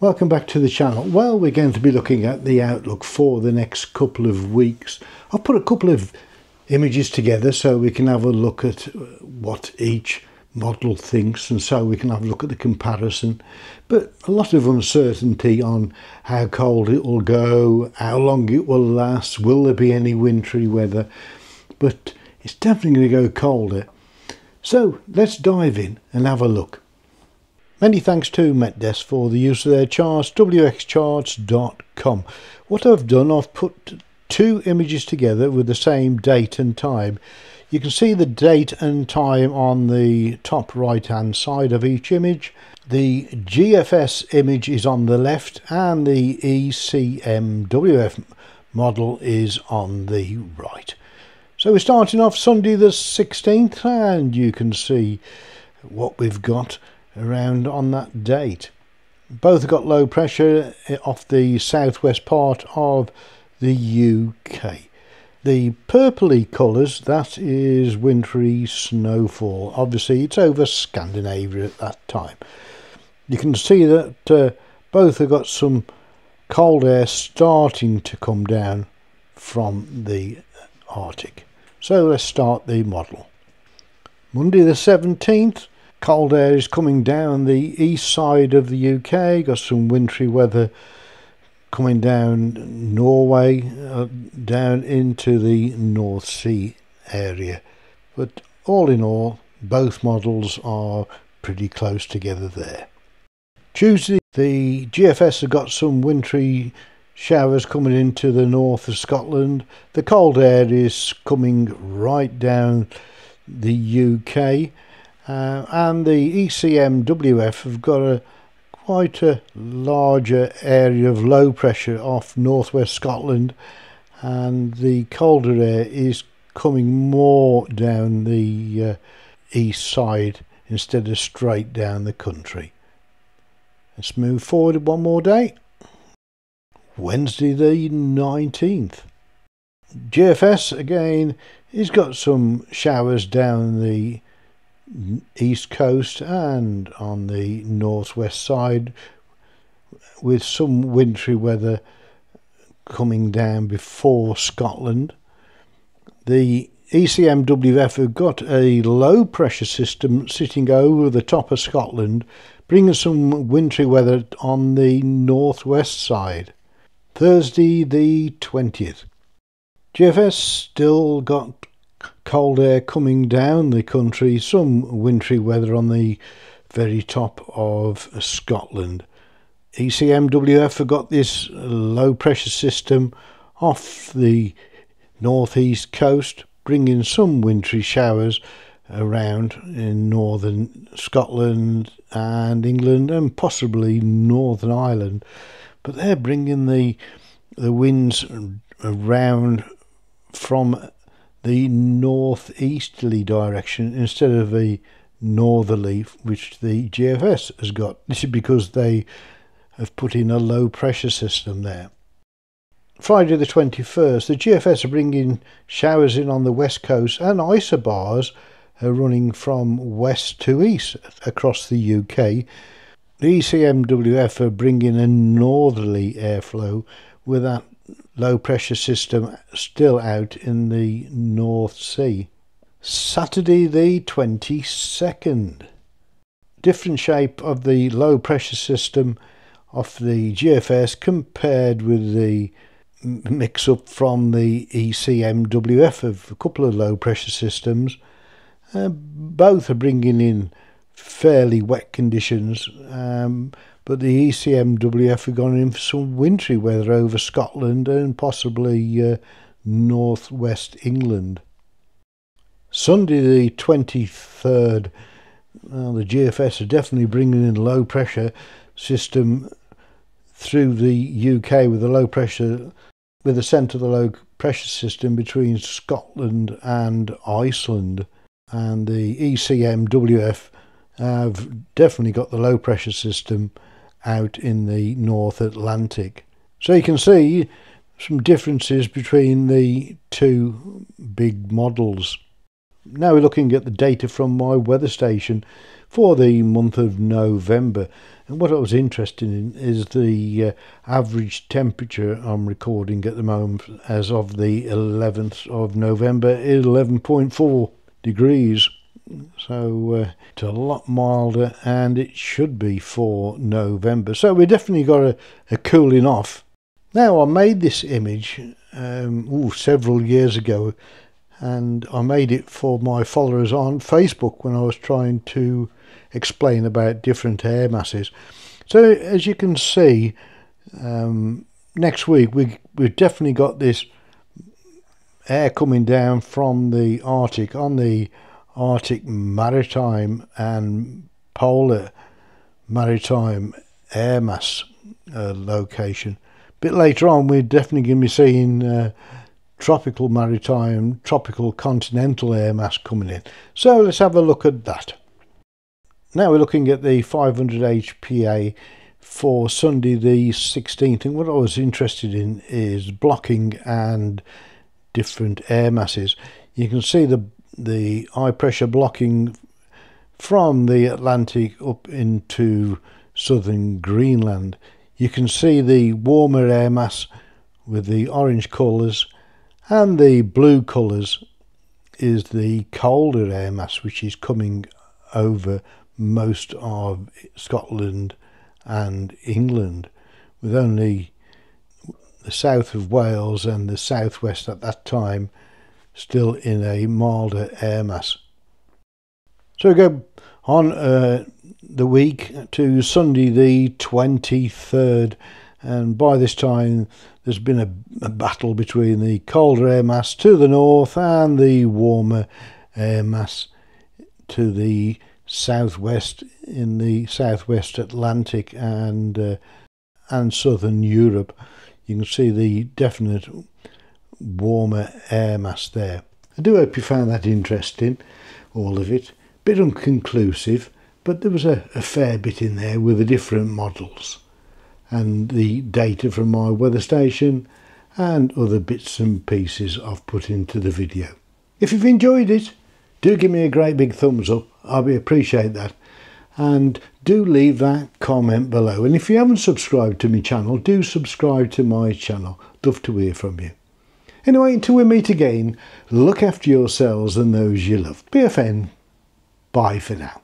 Welcome back to the channel. Well, we're going to be looking at the outlook for the next couple of weeks. I've put a couple of images together so we can have a look at uh, what each model thinks and so we can have a look at the comparison but a lot of uncertainty on how cold it will go how long it will last will there be any wintry weather but it's definitely going to go colder so let's dive in and have a look many thanks to metdesk for the use of their charts wxcharts.com what i've done i've put two images together with the same date and time you can see the date and time on the top right hand side of each image. The GFS image is on the left and the ECMWF model is on the right. So we're starting off Sunday the 16th and you can see what we've got around on that date. Both got low pressure off the southwest part of the UK. The purpley colours, that is wintry snowfall. Obviously, it's over Scandinavia at that time. You can see that uh, both have got some cold air starting to come down from the Arctic. So let's start the model. Monday the 17th, cold air is coming down the east side of the UK, got some wintry weather coming down Norway, uh, down into the North Sea area. But all in all, both models are pretty close together there. Tuesday, the GFS have got some wintry showers coming into the north of Scotland. The cold air is coming right down the UK. Uh, and the ECMWF have got a quite a larger area of low pressure off northwest Scotland and the colder air is coming more down the uh, east side instead of straight down the country. Let's move forward one more day. Wednesday the 19th. GFS again, he's got some showers down the east coast and on the northwest side with some wintry weather coming down before Scotland. The ECMWF have got a low pressure system sitting over the top of Scotland, bringing some wintry weather on the northwest side. Thursday the 20th. GFS still got cold air coming down the country, some wintry weather on the very top of Scotland. ECMWF have got this low pressure system off the northeast coast, bringing some wintry showers around in northern Scotland and England and possibly Northern Ireland. But they're bringing the the winds around from the northeasterly direction instead of the northerly which the GFS has got. This is because they have put in a low pressure system there. Friday the 21st, the GFS are bringing showers in on the west coast and isobars are running from west to east across the UK. The ECMWF are bringing a northerly airflow with that low pressure system still out in the North Sea. Saturday the 22nd. Different shape of the low pressure system of the GFS compared with the mix up from the ECMWF of a couple of low pressure systems. Uh, both are bringing in fairly wet conditions. Um, but the ECMWF have gone in for some wintry weather over Scotland and possibly uh, northwest England. Sunday the 23rd, well, the GFS are definitely bringing in a low pressure system through the UK with a low pressure, with a centre of the low pressure system between Scotland and Iceland. And the ECMWF have definitely got the low pressure system out in the North Atlantic. So you can see some differences between the two big models. Now we're looking at the data from my weather station for the month of November. And what I was interested in is the uh, average temperature I'm recording at the moment as of the 11th of November, 11.4 degrees. So uh, it's a lot milder and it should be for November. So we definitely got a, a cooling off. Now I made this image um, ooh, several years ago and I made it for my followers on Facebook when I was trying to explain about different air masses. So as you can see, um, next week we we've definitely got this air coming down from the Arctic on the Arctic maritime and polar maritime air mass uh, location. A bit later on, we're definitely going to be seeing uh, tropical maritime, tropical continental air mass coming in. So let's have a look at that. Now we're looking at the 500 HPA for Sunday the 16th and what I was interested in is blocking and different air masses. You can see the the high pressure blocking from the Atlantic up into southern Greenland. You can see the warmer air mass with the orange colours and the blue colours is the colder air mass which is coming over most of Scotland and England, with only the south of Wales and the southwest at that time still in a milder air mass. So we go on uh, the week to Sunday the 23rd, and by this time there's been a, a battle between the colder air mass to the north and the warmer air mass to the southwest in the southwest Atlantic and uh, and southern Europe. You can see the definite warmer air mass there. I do hope you found that interesting, all of it. Bit unconclusive, but there was a, a fair bit in there with the different models and the data from my weather station and other bits and pieces I've put into the video. If you've enjoyed it, do give me a great big thumbs up. I would appreciate that. And do leave that comment below. And if you haven't subscribed to my channel, do subscribe to my channel. Love to hear from you. Anyway, until we meet again, look after yourselves and those you love. BFN. Bye for now.